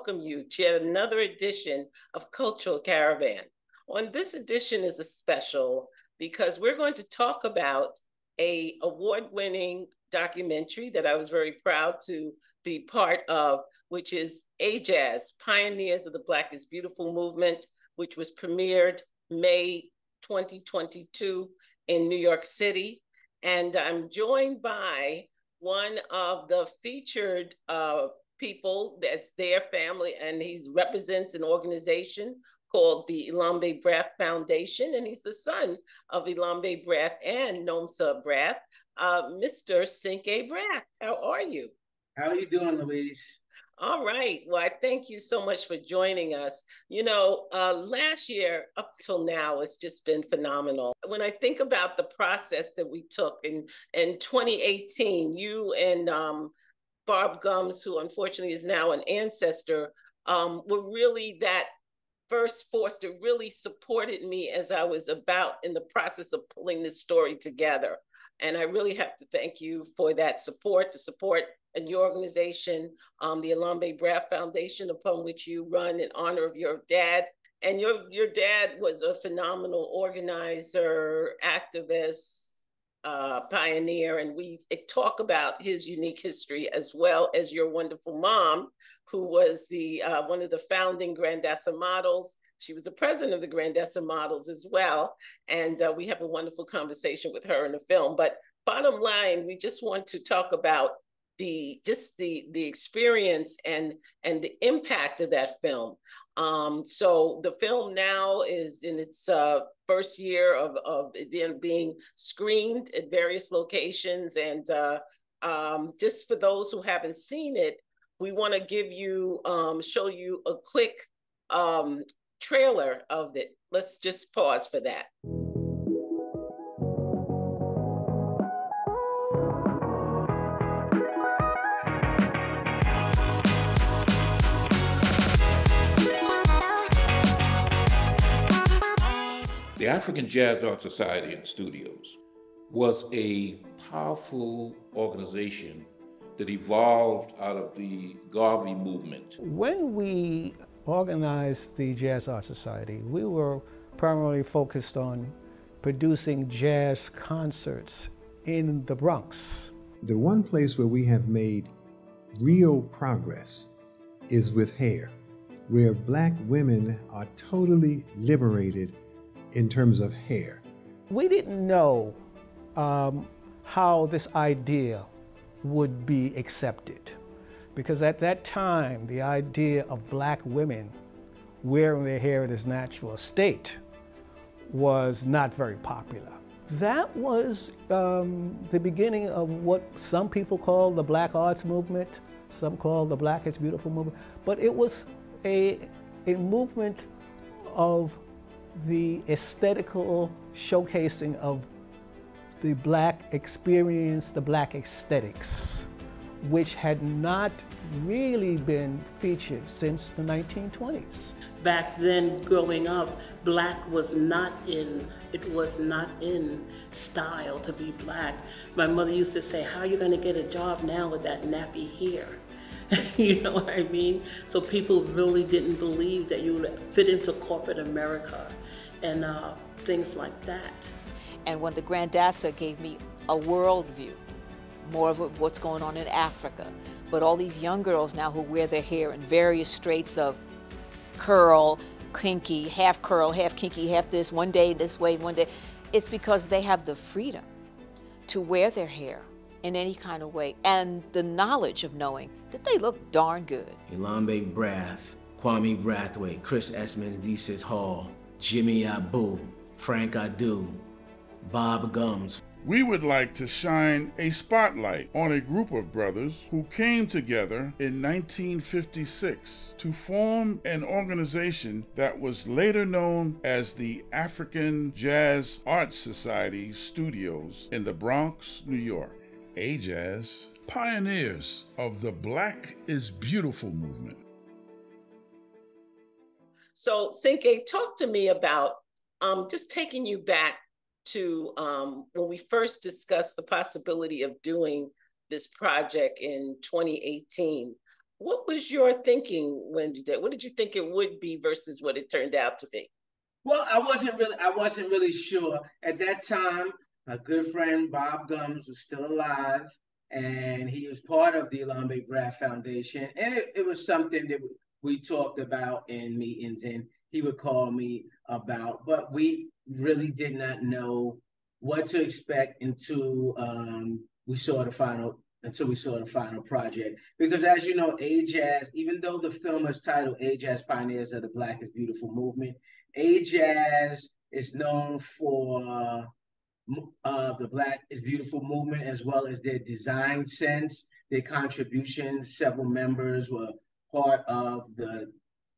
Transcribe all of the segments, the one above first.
welcome you to yet another edition of Cultural Caravan. On this edition is a special because we're going to talk about a award-winning documentary that I was very proud to be part of, which is AJASS, Pioneers of the Black is Beautiful movement, which was premiered May 2022 in New York City. And I'm joined by one of the featured uh, people that's their family, and he represents an organization called the Elombe Brath Foundation, and he's the son of Elombe Brath and Nomsa Brath, uh, Mr. Cinque Brath. How are you? How are you doing, Louise? All right. Well, I thank you so much for joining us. You know, uh, last year up till now, it's just been phenomenal. When I think about the process that we took in, in 2018, you and um, Bob Gumbs, who unfortunately is now an ancestor, um, were really that first force that really supported me as I was about in the process of pulling this story together. And I really have to thank you for that support, the support and your organization, um, the Elombe Brath Foundation, upon which you run in honor of your dad. And your your dad was a phenomenal organizer, activist, uh, pioneer, and we talk about his unique history as well as your wonderful mom, who was the uh, one of the founding Grandassa models. She was the president of the Grandassa models as well, and uh, we have a wonderful conversation with her in the film. But bottom line, we just want to talk about the just the the experience and and the impact of that film. Um, so the film now is in its uh, first year of of being screened at various locations, and uh, um, just for those who haven't seen it, we want to give you um, show you a quick um, trailer of it. Let's just pause for that. The African Jazz Art Society and Studios was a powerful organization that evolved out of the Garvey movement. When we organized the Jazz Art Society, we were primarily focused on producing jazz concerts in the Bronx. The one place where we have made real progress is with hair, where black women are totally liberated in terms of hair? We didn't know um, how this idea would be accepted because at that time the idea of black women wearing their hair in its natural state was not very popular. That was um, the beginning of what some people call the black arts movement, some call the black is beautiful movement, but it was a, a movement of the aesthetical showcasing of the black experience, the black aesthetics, which had not really been featured since the 1920s. Back then, growing up, black was not in, it was not in style to be black. My mother used to say, how are you gonna get a job now with that nappy hair? you know what I mean? So people really didn't believe that you would fit into corporate America and uh, things like that. And when the Grandassa gave me a world view, more of what's going on in Africa. But all these young girls now who wear their hair in various straits of curl, kinky, half curl, half kinky, half this, one day this way, one day, it's because they have the freedom to wear their hair in any kind of way and the knowledge of knowing that they look darn good. Elombe Brath, Kwame Brathwaite, Chris Esmond, Desis Hall, Jimmy Abu, Frank Adu, Bob Gumbs. We would like to shine a spotlight on a group of brothers who came together in 1956 to form an organization that was later known as the African Jazz Art Society Studios in the Bronx, New York. AJASS, pioneers of the Black is Beautiful movement. So, Cinque, talk to me about um, just taking you back to um, when we first discussed the possibility of doing this project in 2018. What was your thinking when you did? What did you think it would be versus what it turned out to be? Well, I wasn't really I wasn't really sure at that time. A good friend Bob Gumbs was still alive, and he was part of the Elombe Brath Foundation, and it, it was something that we talked about in meetings, and he would call me about, but we really did not know what to expect until um, we saw the final until we saw the final project. Because as you know, AJASS, even though the film is titled AJASS Pioneers of the Black is Beautiful Movement, AJASS is known for uh, the Black is Beautiful movement as well as their design sense, their contributions. Several members were part of the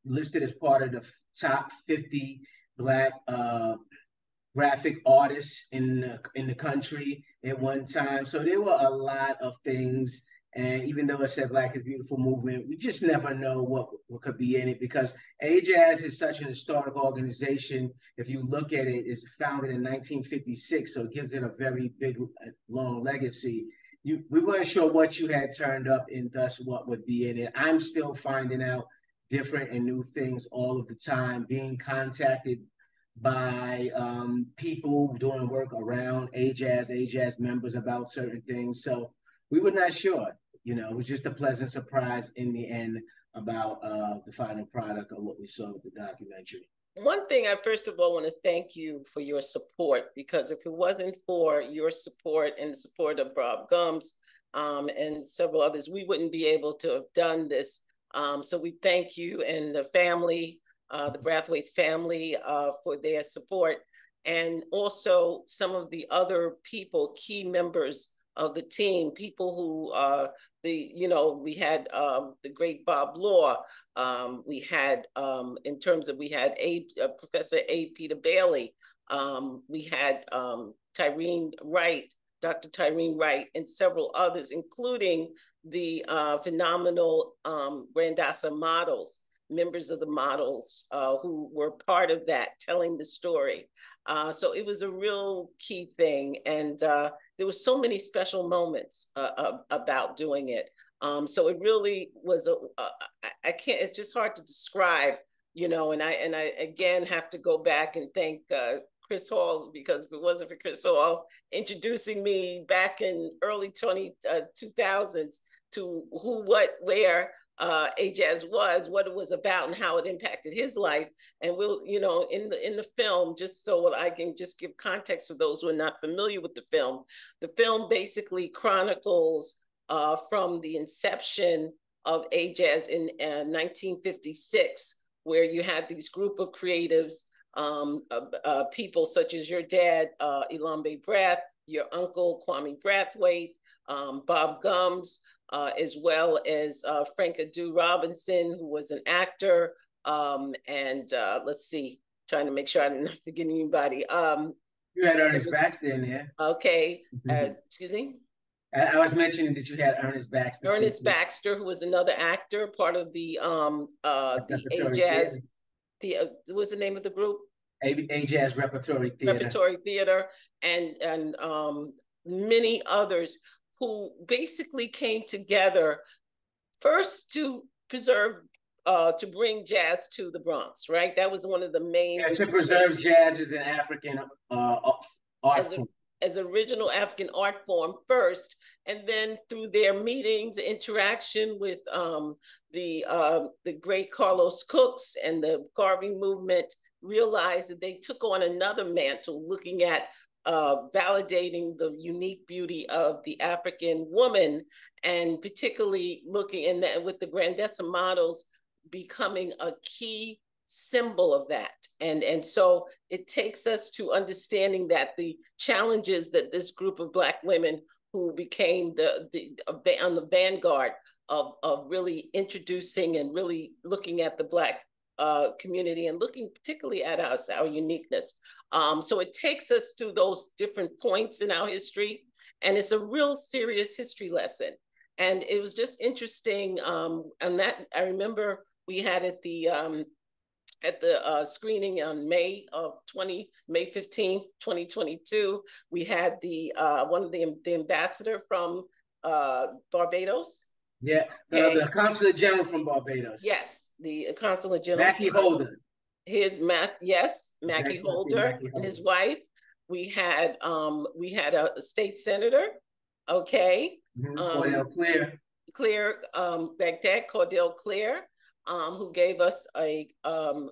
listed as part of the top 50 Black uh, graphic artists in the, in the country at one time. So there were a lot of things. And even though it said Black is Beautiful movement, we just never know what, what could be in it because AJASS is such an historic organization. If you look at it, it's founded in 1956, so it gives it a very big, uh, long legacy. You, we weren't sure what you had turned up and thus what would be in it. I'm still finding out different and new things all of the time, being contacted by um, people doing work around AJASS, AJASS members about certain things. So we were not sure. You know, it was just a pleasant surprise in the end about uh, the final product of what we saw with the documentary. One thing I first of all want to thank you for your support because if it wasn't for your support and the support of Bob Gumbs um, and several others, we wouldn't be able to have done this. Um, so we thank you and the family uh, the Brathwaite family uh, for their support, and also some of the other people, key members of the team, people who uh, the you know we had um, the great Bob Law, um, we had um, in terms of we had a, uh, Professor A. Peter Bailey, um, we had um, Tyreen Wright, Dr. Tyreen Wright, and several others, including the uh, phenomenal um, Grandassa models members of the models uh, who were part of that, telling the story. Uh, so it was a real key thing. And uh, there was so many special moments uh, about doing it. Um, so it really was a. a I can't, it's just hard to describe, you know, and I, and I again have to go back and thank uh, Chris Hall because if it wasn't for Chris Hall introducing me back in early 20, 2000s uh, to who, what, where, uh, AJASS was, what it was about, and how it impacted his life. And we'll, you know, in the in the film, just so I can just give context for those who are not familiar with the film, the film basically chronicles uh, from the inception of AJASS in uh, 1956, where you had these group of creatives, um, uh, uh, people such as your dad, uh, Elombe Brath, your uncle Kwame Brathwaite, um, Bob Gumbs, uh, as well as uh, Frank Adu Robinson, who was an actor. Um, and uh, let's see, trying to make sure I'm not forgetting anybody. Um, you had Ernest was, Baxter in there. Okay. Mm-hmm. excuse me? I, was mentioning that you had Ernest Baxter. Ernest Baxter, who was another actor, part of the um uh the AJASS. The uh, what's the name of the group? AJASS Repertory Theater. Repertory Theater, and and um many others who basically came together first to preserve uh, to bring jazz to the Bronx, right? That was one of the main. Yeah, to preserve jazz as an African uh, art as, a, as original African art form first, and then through their meetings, interaction with um, the uh, the great Carlos Cooks and the Garvey movement, realized that they took on another mantle, looking at uh, validating the unique beauty of the African woman, and particularly looking in that with the Grandassa models becoming a key symbol of that. And, and so it takes us to understanding that the challenges that this group of Black women who became the, the on the vanguard of, of really introducing and really looking at the Black uh, community and looking particularly at us, our uniqueness. Um, so it takes us to those different points in our history, and it's a real serious history lesson. And it was just interesting. Um, and that I remember we had at the um, at the uh, screening on May of 20, May 15th, 2022, we had the uh, one of the, the ambassador from uh, Barbados. Yeah, the, okay. the consulate general from Barbados. Yes, the consulate general. Mackie Holder. His math, yes, Mackie Holder and his wife. We had um we had a state senator, okay. Mm-hmm. Um, Cordell Cleare. Cleare, um, Baghdad Cordell Cleare, um, who gave us a um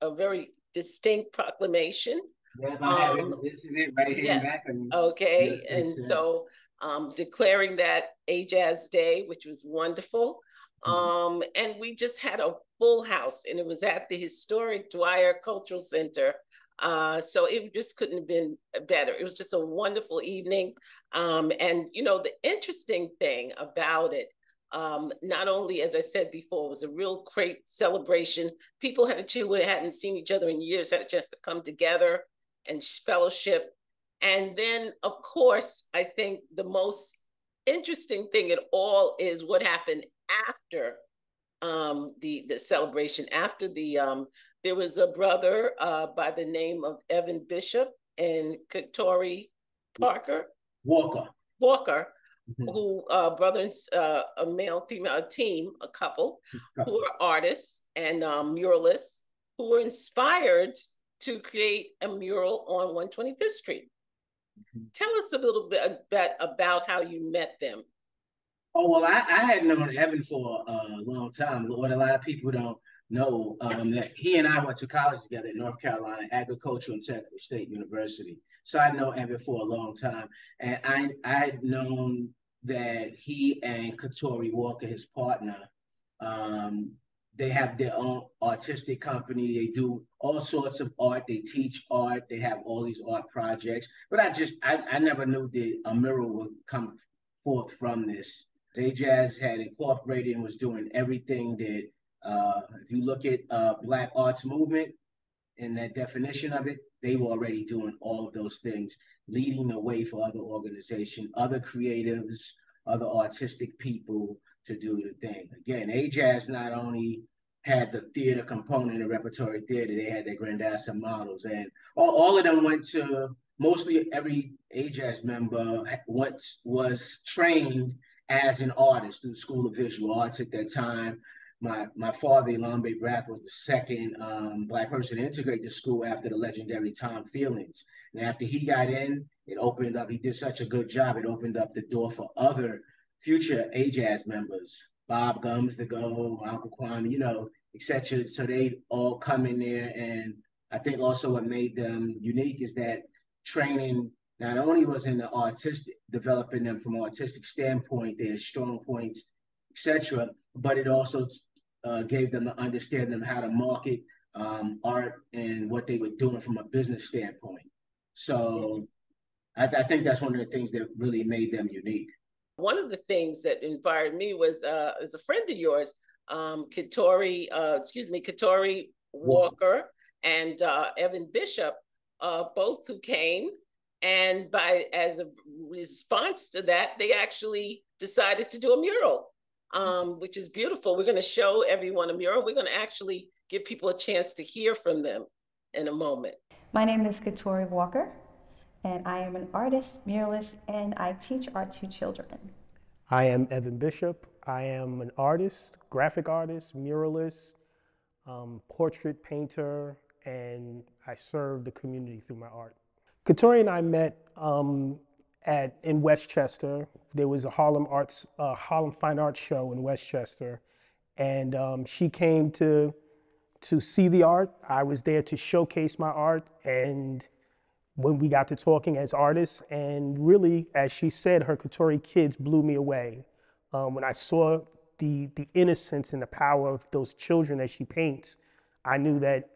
a very distinct proclamation. Yeah, um, this is it right here. Yes. Okay, and so um, declaring that AJASS Day, which was wonderful. Mm-hmm. Um, and we just had a full house, and it was at the historic Dwyer Cultural Center. Uh, so it just couldn't have been better. It was just a wonderful evening. Um, and, you know, the interesting thing about it, um, not only, as I said before, it was a real great celebration. People had a chance who hadn't seen each other in years, had a chance to come together and fellowship and then, of course, I think the most interesting thing at all is what happened after um, the the celebration. After the um, there was a brother uh, by the name of Evan Bishop and Katori Parker Walker Walker, mm-hmm. who uh, brother and uh, a male female a team a couple who are artists and um, muralists who were inspired to create a mural on 125th Street. Tell us a little bit about how you met them. Oh well, I, I had known Evan for a long time. What a lot of people don't know um, that he and I went to college together at North Carolina Agricultural and Technical State University. So I know Evan for a long time, and I I had known that he and Katori Walker, his partner, um, they have their own artistic company. They do all sorts of art. They teach art. They have all these art projects. But I just, I, I never knew that a mural would come forth from this. AJASS had incorporated and was doing everything that, uh, if you look at uh, Black Arts Movement and that definition of it, they were already doing all of those things, leading the way for other organizations, other creatives, other artistic people to do the thing. Again, AJASS not only had the theater component of repertory theater, they had their Grandassa models, and all, all of them went to mostly every AJASS member once was trained as an artist through the School of Visual Arts at that time. My my father, Elombe Brath, was the second um, black person to integrate the school after the legendary Tom Feelings. And after he got in, it opened up. He did such a good job. It opened up the door for other future AJASS members, Bob Gumbs to go, Uncle Kwame, you know, etc. So they all come in there. And I think also what made them unique is that training not only was in the artistic, developing them from an artistic standpoint, their strong points, etc., but it also uh, gave them to understand them how to market um, art and what they were doing from a business standpoint. So I, I think that's one of the things that really made them unique. One of the things that inspired me was uh, as a friend of yours, um, Katori, uh, excuse me, Katori Walker and uh, Evan Bishop, uh, both who came, and by as a response to that, they actually decided to do a mural, um, which is beautiful. We're going to show everyone a mural. We're going to actually give people a chance to hear from them in a moment. My name is Katori Walker and I am an artist, muralist, and I teach art to children. I am Evan Bishop. I am an artist, graphic artist, muralist, um, portrait painter, and I serve the community through my art. Katori and I met um, at in Westchester. There was a Harlem Arts, uh, Harlem Fine Arts show in Westchester, and um, she came to to see the art. I was there to showcase my art, and when we got to talking as artists. And really, as she said, her Katori kids blew me away. Um, when I saw the, the innocence and the power of those children that she paints, I knew that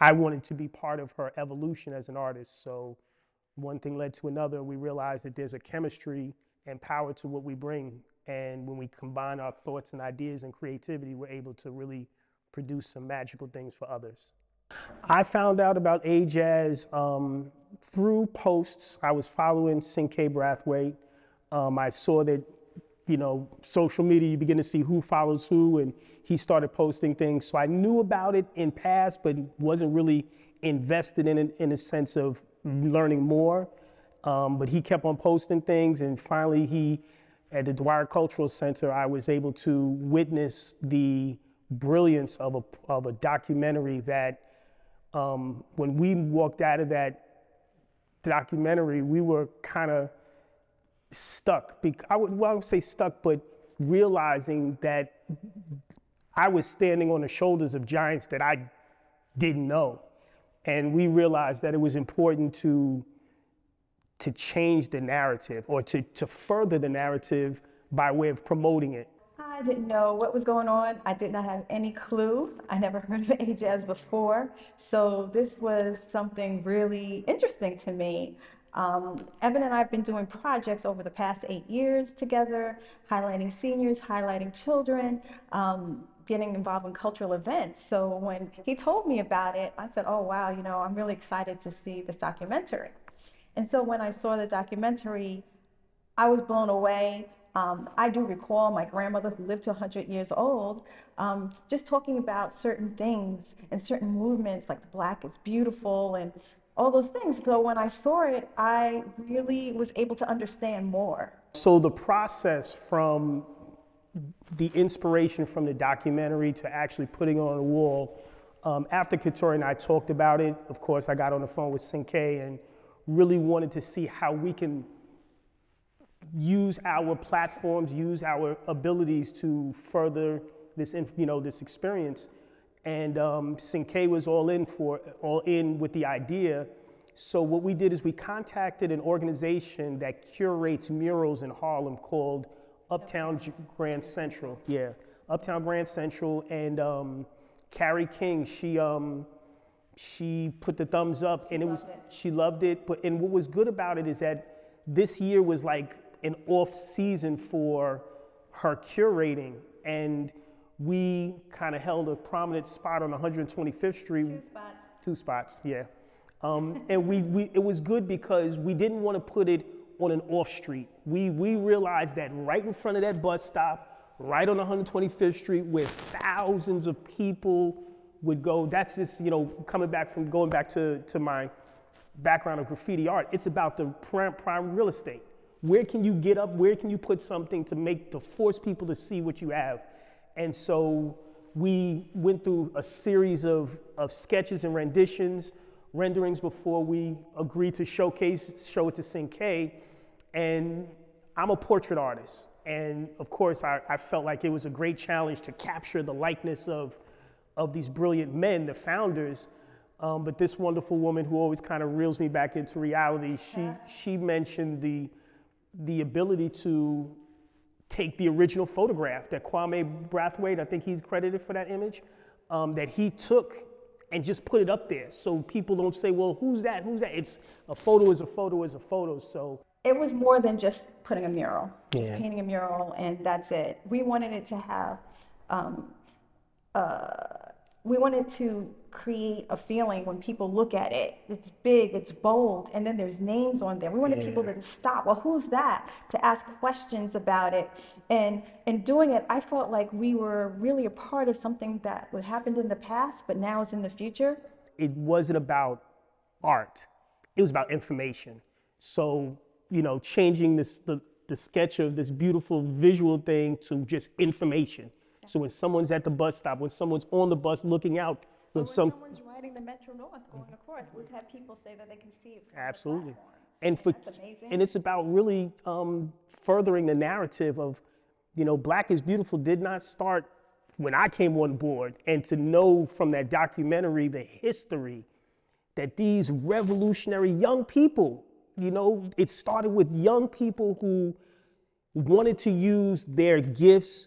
I wanted to be part of her evolution as an artist. So one thing led to another. We realized that there's a chemistry and power to what we bring. And when we combine our thoughts and ideas and creativity, we're able to really produce some magical things for others. I found out about AJASS um, through posts. I was following Cinque Brathwaite. Um, I saw that, you know, social media, you begin to see who follows who, and he started posting things. So I knew about it in past, but wasn't really invested in it in a sense of learning more. Um, but he kept on posting things, and finally he at the Dwyer Cultural Center, I was able to witness the brilliance of a, of a documentary that um, when we walked out of that documentary, we were kind of stuck. I would, well, I would say stuck, but realizing that I was standing on the shoulders of giants that I didn't know. And we realized that it was important to, to change the narrative or to, to further the narrative by way of promoting it. I didn't know what was going on. I did not have any clue. I never heard of AJASS before. So this was something really interesting to me. Um, Evan and I have been doing projects over the past eight years together, highlighting seniors, highlighting children, um, getting involved in cultural events. So when he told me about it, I said, oh, wow, you know, I'm really excited to see this documentary. And so when I saw the documentary, I was blown away. Um, I do recall my grandmother, who lived to 100 years old, um, just talking about certain things and certain movements, like the Black is beautiful and all those things. So when I saw it, I really was able to understand more. So the process from the inspiration from the documentary to actually putting on a wall, um, after Katori and I talked about it, of course, I got on the phone with Cinqué and really wanted to see how we can use our platforms, use our abilities to further this, you know, this experience. And um, was all in for, all in with the idea. So what we did is we contacted an organization that curates murals in Harlem called Uptown Grand Central. Yeah, Uptown Grand Central. And um, Carey King, she, um, she put the thumbs up, she and it was it. she loved it. But and what was good about it is that this year was like an off season for her curating, and we kind of held a prominent spot on 125th Street. Two spots. Two spots, yeah. Um, and we, we, it was good because we didn't want to put it on an off street. We, we realized that right in front of that bus stop, right on 125th Street, where thousands of people would go, that's just, you know, coming back from going back to, to my background of graffiti art, it's about the prime, prime real estate. Where can you get up? Where can you put something to make, to force people to see what you have? And so we went through a series of, of sketches and renditions, renderings before we agreed to showcase, show it to Cinqué. And I'm a portrait artist. And of course, I, I felt like it was a great challenge to capture the likeness of, of these brilliant men, the founders. Um, but this wonderful woman who always kind of reels me back into reality, she, she mentioned the, the ability to take the original photograph that Kwame Brathwaite, I think he's credited for that image, um, that he took and just put it up there so people don't say, well, who's that? Who's that? It's a photo is a photo is a photo. So it was more than just putting a mural, yeah. painting a mural, and that's it. We wanted it to have, um, uh, we wanted to create a feeling when people look at it. It's big, it's bold, and then there's names on there. We wanted yeah. people to stop. Well, who's that? To ask questions about it. And in doing it, I felt like we were really a part of something that would happened in the past, but now is in the future. It wasn't about art. It was about information. So, you know, changing this the, the sketch of this beautiful visual thing to just information. So when someone's at the bus stop, when someone's on the bus looking out, when, when some, someone's riding the Metro North going across, we've had people say that they can see it. Absolutely. And for and it's about really um, furthering the narrative of, you know, Black is Beautiful did not start when I came on board, and to know from that documentary the history that these revolutionary young people, you know, it started with young people who wanted to use their gifts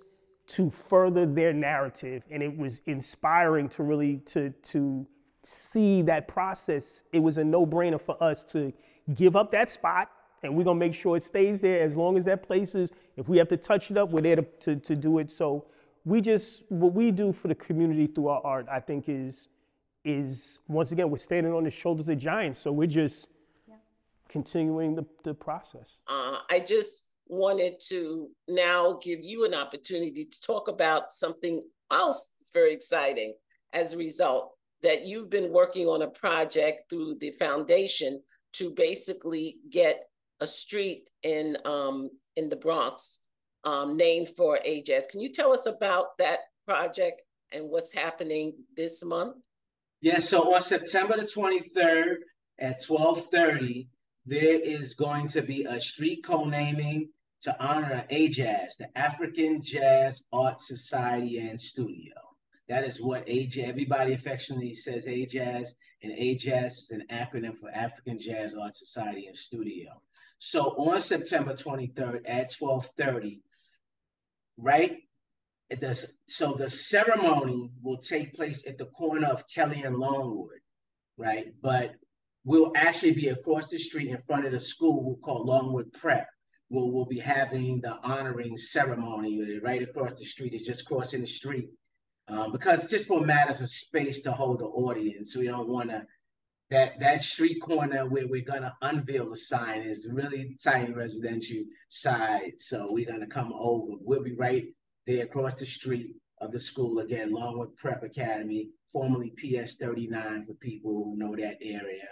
to further their narrative. And it was inspiring to really to to see that process. It was a no-brainer for us to give up that spot. And we're going to make sure it stays there as long as that place is. If we have to touch it up we're there to, to, to do it. So we just what we do for the community through our art i think is is once again we're standing on the shoulders of giants. So we're just yeah. continuing the, the process. Uh, i just wanted to now give you an opportunity to talk about something else very exciting as a result that you've been working on a project through the foundation to basically get a street in um, in the Bronx um, named for AJASS. Can you tell us about that project and what's happening this month? Yes, yeah, so on September the 23rd at 12:30, there is going to be a street co-naming to honor AJASS, the African Jazz Art Society and Studio. That is what AJ, everybody affectionately says AJASS, and AJASS is an acronym for African Jazz Art Society and Studio. So on September 23rd at 12:30, right? It does. So the ceremony will take place at the corner of Kelly and Longwood, right? But we'll actually be across the street in front of the school called Longwood Prep. We'll, we'll be having the honoring ceremony right across the street. It's just crossing the street um, because just for matters of space to hold the audience. We don't want to that that street corner where we're gonna unveil the sign is really tiny residential side. So we're gonna come over. We'll be right there across the street of the school again, Longwood Prep Academy, formerly PS 39 for people who know that area.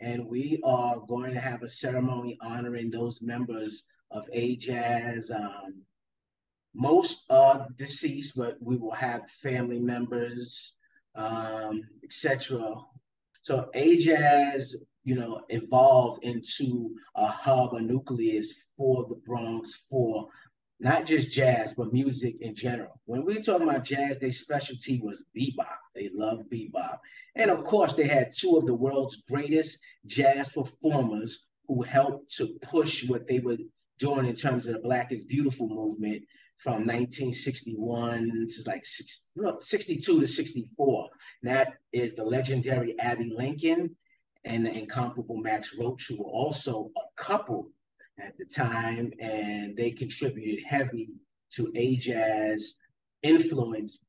And we are going to have a ceremony honoring those members of AJASS. Um, most are deceased, but we will have family members, um, etc. So AJASS, you know, evolved into a hub, a nucleus for the Bronx, for not just jazz, but music in general. When we talk about jazz, their specialty was bebop. They loved bebop. And of course, they had two of the world's greatest jazz performers who helped to push what they were doing in terms of the Black is Beautiful movement from 1961 to like 62 to 64. And that is the legendary Abbey Lincoln and the incomparable Max Roach, who were also a couple at the time, and they contributed heavy to AJASS influence,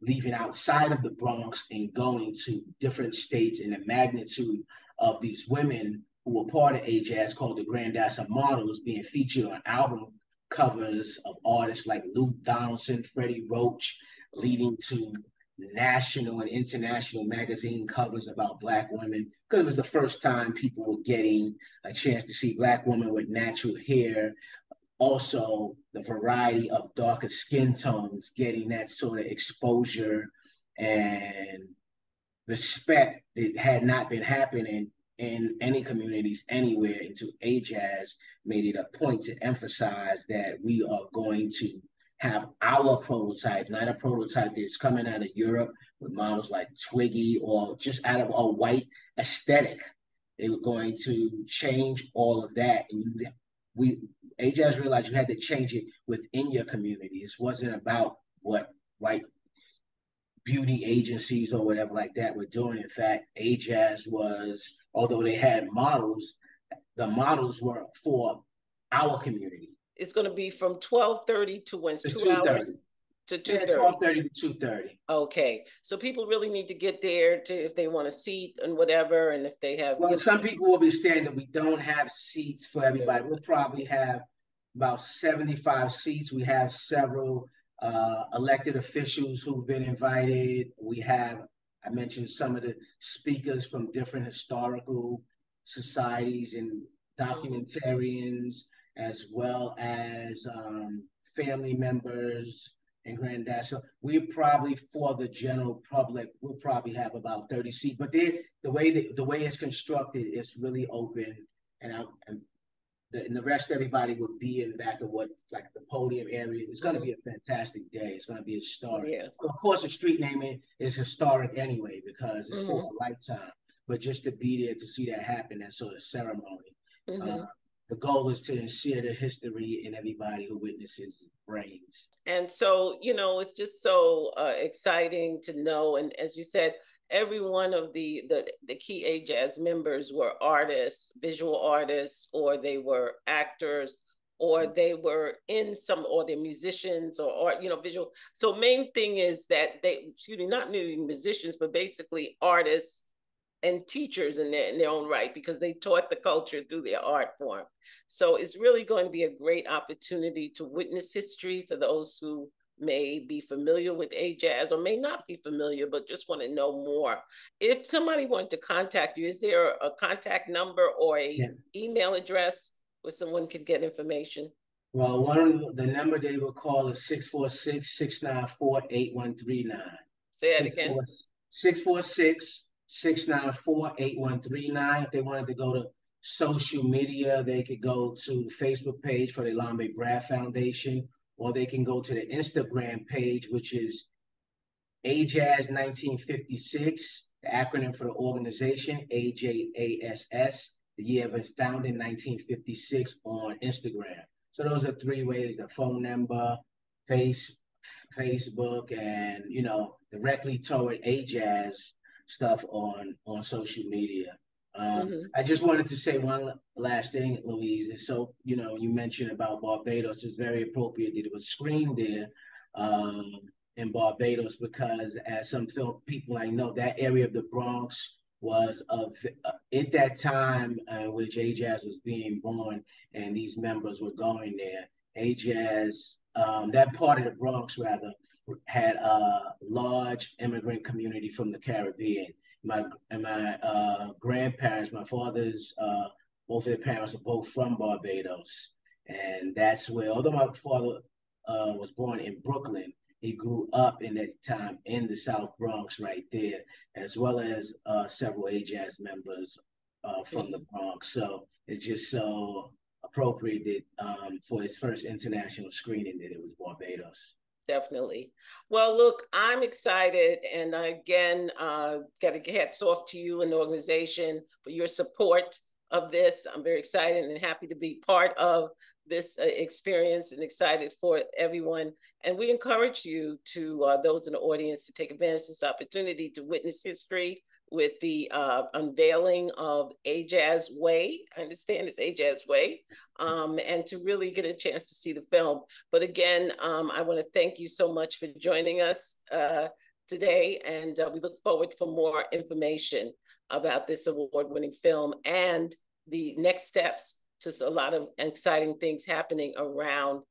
leaving outside of the Bronx and going to different states and the magnitude of these women who were part of AJASS called the Grandassa Models being featured on album covers of artists like Lou Donaldson, Freddie Roach, leading to national and international magazine covers about Black women because it was the first time people were getting a chance to see Black women with natural hair. Also, the variety of darker skin tones getting that sort of exposure and respect that had not been happening in any communities anywhere into AJASS made it a point to emphasize that we are going to have our prototype, not a prototype that's coming out of Europe with models like Twiggy or just out of a white aesthetic. They were going to change all of that. And we, AJASS realized you had to change it within your community. This wasn't about what white beauty agencies or whatever like that were doing. In fact, AJASS was, although they had models, the models were for our community it's going to be from 12:30 to when? Two 2:30. hours to 2:30. Yeah, 12:30 to 2:30. Okay, so people really need to get there to if they want a seat and whatever, and if they have. Well, you know, some people will be standing. We don't have seats for everybody. We'll probably have about 75 seats. We have several uh, elected officials who've been invited. We have, I mentioned some of the speakers from different historical societies and documentarians as well as um, family members and Grandassa. We probably for the general public, we'll probably have about 30 seats. But the way that, the way it's constructed is really open, and, I, and the, and the rest everybody would be in the back of what like the podium area. It's going to be a fantastic day. It's going to be historic. Yeah. Of course, the street naming is historic anyway because it's mm-hmm. for a lifetime. But just to be there to see that happen, that sort of ceremony. Mm-hmm. Uh, the goal is to share the history and everybody who witnesses brains. And so, you know, it's just so uh, exciting to know. And as you said, every one of the, the the key AJASS members were artists, visual artists, or they were actors, or mm-hmm. they were in some, or they're musicians, or art, you know, visual. So main thing is that they, excuse me, not new musicians, but basically artists and teachers in their, in their own right because they taught the culture through their art form. So it's really going to be a great opportunity to witness history for those who may be familiar with AJASS or may not be familiar, but just want to know more. If somebody wanted to contact you, is there a contact number or a yeah. email address where someone could get information? Well, one the number they will call is 646-694-8139. Say that again. 646-694-8139. If they wanted to go to social media, they could go to the Facebook page for the Elombe Brath Foundation, or they can go to the Instagram page, which is AJASS 1956, the acronym for the organization, AJASS, the year of its founding, 1956, on Instagram. So those are three ways: the phone number, face, Facebook, and you know directly toward AJASS stuff on on social media. Um, mm-hmm. I just wanted to say one last thing, Louise. So, you know, you mentioned about Barbados. It's very appropriate that it was screened there um, in Barbados because, as some film people I know, that area of the Bronx was of uh, at that time uh, which AJASS was being born and these members were going there. AJASS, um, that part of the Bronx rather, had a large immigrant community from the Caribbean. My and my uh, grandparents, my father's, uh, both of their parents are both from Barbados, and that's where. Although my father uh, was born in Brooklyn, he grew up in that time in the South Bronx, right there, as well as uh, several AJASS members uh, from the Bronx. So it's just so appropriate that um, for his first international screening that it was Barbados. Definitely. Well, look, I'm excited, and again, uh, got to hats off to you and the organization for your support of this. I'm very excited and happy to be part of this uh, experience and excited for everyone. And we encourage you to uh, those in the audience to take advantage of this opportunity to witness history with the uh, unveiling of AJASS Way. I understand it's AJASS Way, um, and to really get a chance to see the film. But again, um, I want to thank you so much for joining us uh, today, and uh, we look forward for more information about this award-winning film and the next steps to a lot of exciting things happening around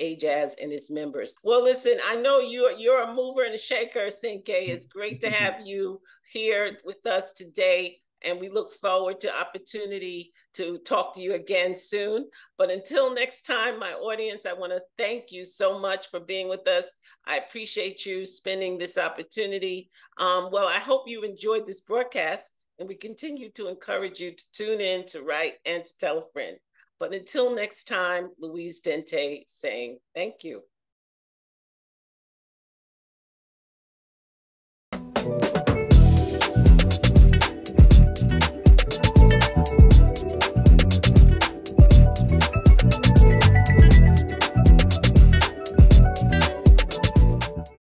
AJASS and its members. Well, listen, I know you're you're a mover and a shaker, Cinque. It's great to have you here with us today. And we look forward to opportunity to talk to you again soon. But until next time, my audience, I want to thank you so much for being with us. I appreciate you spending this opportunity. Um, well, I hope you enjoyed this broadcast and we continue to encourage you to tune in, to write, and to tell a friend. But until next time, Louise Dente saying thank you.